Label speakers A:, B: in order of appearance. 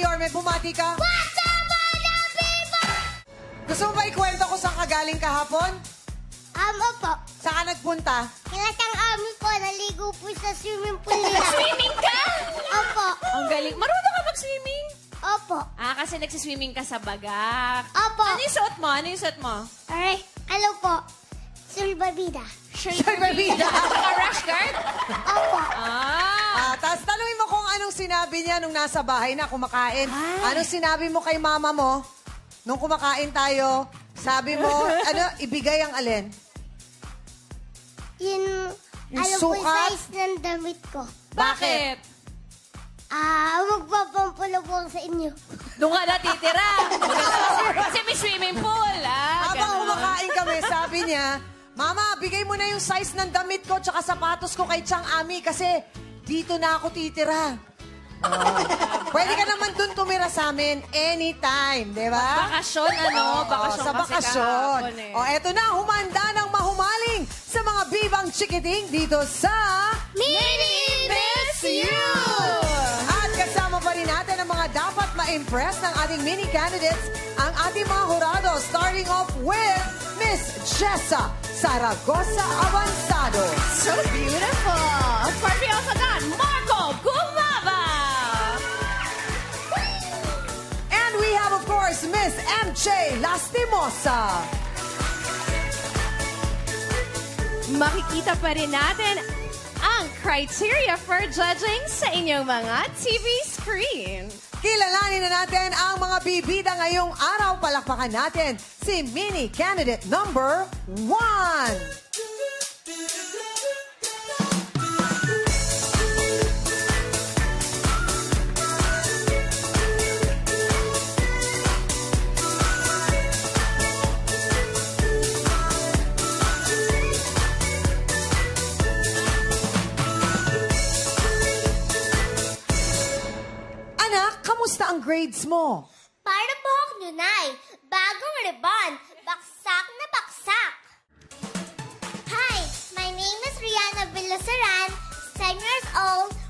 A: bumati ka?
B: What's up, mga people?
A: Gusto mo ba ikwento ko saan ka galing kahapon?
B: Um, opo.
A: Saan ka nagpunta?
B: Kinatang amin po, naligo po sa swimming pool nila.
C: Swimming ka?
B: Opo.
C: Ang galing. Marunong ka mag-swimming?
B: Opo.
C: Ah, kasi nagsiswimming ka sa bagak.
B: Opo.
C: Ano yung suot mo? Ano yung suot mo?
B: Alright. Ano po? Sulbabida.
C: Shirt
A: Barbida.
C: Tsaka rash guard?
B: Opo.
A: Sinabi niya nung nasa bahay na kumakain. Anong sinabi mo kay mama mo nung kumakain tayo? Sabi mo, ano, ibigay ang alin?
B: Yun,
A: Yung
B: ano po yung
A: sukat?
B: size ng damit ko.
C: Bakit?
B: Ah, magpapampula po ako sa inyo.
C: Doon ka natitira. Kasi may swimming pool. Ah,
A: Habang
C: ganon.
A: kumakain kami, sabi niya, Mama, bigay mo na yung size ng damit ko tsaka sapatos ko kay Chang Ami kasi dito na ako titira. Oh. Pwede ka naman dun tumira sa amin anytime, di ba?
C: Bakasyon, ano? Bakasyon
A: sa
C: kasi
A: bakasyon.
C: kahapon eh.
A: O, eto na, humanda ng mahumaling sa mga bibang chikiting dito sa...
B: Mini Miss You!
A: At kasama pa rin natin ang mga dapat ma-impress ng ating mini candidates, ang ating mga hurado, starting off with Miss Jessa Zaragoza Avanzado.
C: So beautiful. Me also got
A: course, Miss MJ Lastimosa.
C: Makikita pa rin natin ang criteria for judging sa inyong mga TV screen.
A: Kilalanin na natin ang mga bibida ngayong araw. Palakpakan natin si mini candidate number 1. Kamusta ang grades mo?
B: Para po ako nunay. Bagong ribbon. Baksak na baksak. Hi, my name is Rihanna Villasaran, 10 years old.